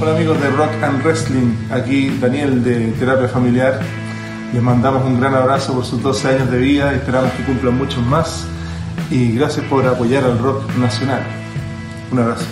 Hola amigos de Rock and Wrestling, aquí Daniel de Terapia Familiar. Les mandamos un gran abrazo por sus 12 años de vida esperamos que cumplan muchos más. Y gracias por apoyar al rock nacional. Un abrazo.